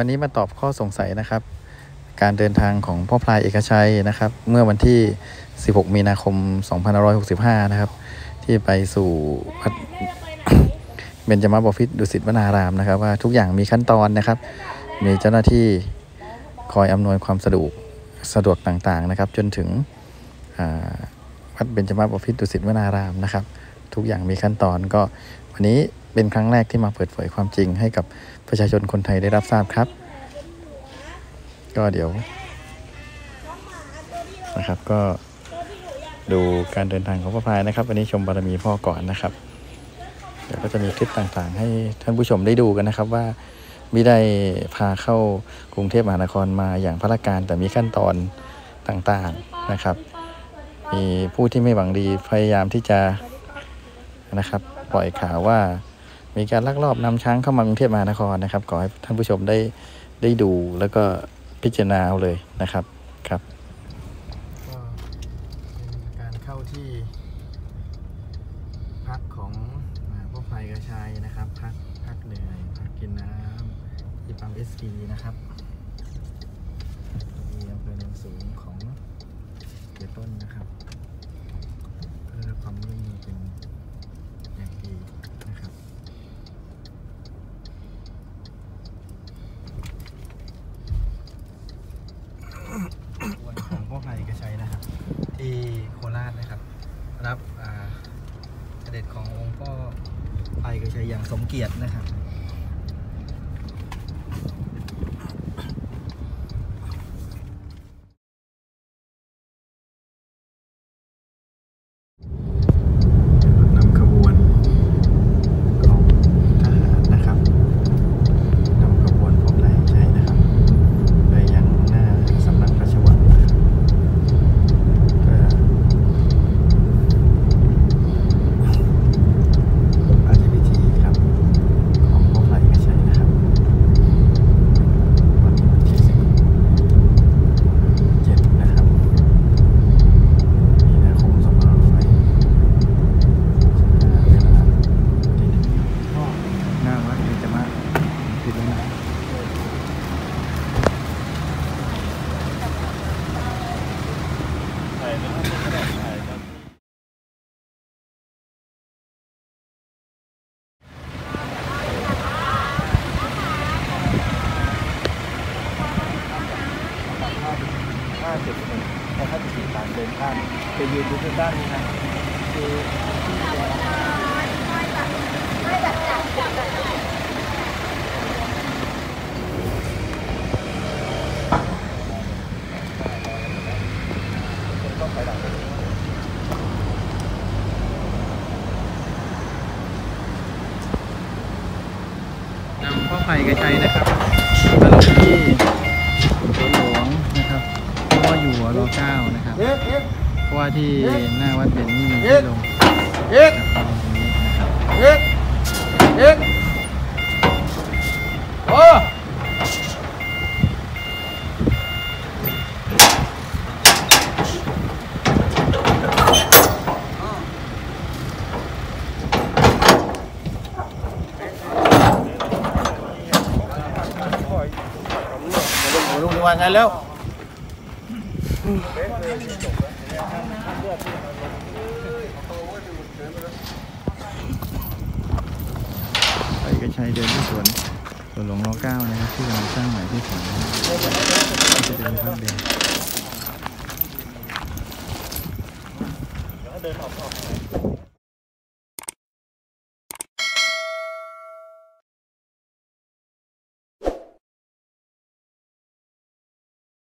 วันนี้มาตอบข้อสงสัยนะครับ การเดินทางของพ่อพลายเอกชัยนะครับ เมื่อวันที่ 16 มีนาคม 2565 นะครับ ที่ไปสู่วัดเบญจมาบพิตรดุสิตวนารามนะครับ ว่าทุกอย่างมีขั้นตอนนะครับ มีเจ้าหน้าที่คอยอำนวยความสะดวกสะดวกต่างๆนะครับ จนถึงอ่าวัดเบญจมาบพิตรดุสิตวนารามนะครับ ทุกอย่างมีขั้นตอนก็ วันนี้เป็นครั้งแรกที่มาเปิดเผยความจริงให้กับประชาชนคนไทยได้รับทราบครับ ก็เดี๋ยวนะครับก็ดูการเดินทางของพ่อพายนะครับ วันนี้ชมบารมีพ่อก่อนนะครับ เดี๋ยวก็จะมีคลิปต่างๆ ให้ท่านผู้ชมได้ดูกันนะครับว่าไม่ได้พาเข้ากรุงเทพมหานครมาอย่างพระการแต่มีขั้นตอนต่างๆนะครับ มีผู้ที่ไม่หวังดีพยายามที่จะ นะครับ ปล่อยข่าวว่ามีการลักลอบนำช้างเข้ามากรุงเทพมหานครนะครับขอให้ท่านผู้ชมได้ได้ดูแล้วก็พิจารณาเอาเลยนะครับครับก็เป็นการเข้าที่พักของพวกไฟกระชายนะครับ พักพักเหนื่อยพักกินน้ำที่ปั๊มเอสพีนะครับมีอำเภอเนินสูงของเกียต้นนะครับเพื่อความร่วมมือเป็นอย่างดีนะครับ วันของพ่อพายเอกชัยนะครับ ที่โคราชนะครับ รับเสด็จขององค์พ่อไปก็ใชัยอย่างสมเกียรตินะครับ นำขบวนของทหารนะครับนำขบวนพวกนายชัยนะครับ ไปยังหน้าสำนักพระราชวังนะครับก็ราชพิธีครับ ของพวกนายชัยนะครับ วันนี้วันที่สิบเจ็ดนะครับมีนาคมสองพันห้าร้อย ก็หน้าวัดเบญจมาผิดแล้วนะ ห้าจุดหนึ่งและห้าจุดสี่ตางเดินข้ามไปยืนดูที่ด้านนี้นะคือนำพ่อไผ่กระชัยนะครับมาลงที่ อยู่หัวรอเก้านะครับเพราะว่าที่หน้าวัดเบญนี่มีที่ลงเอ็กนะครับลงตรงนี้นะครับเอ็กเอ็กโอ้ลงวันกันแล้ว ไปกระชัยเดินที่สวนสวนหลวงรอเก้านะครับที่กำลังส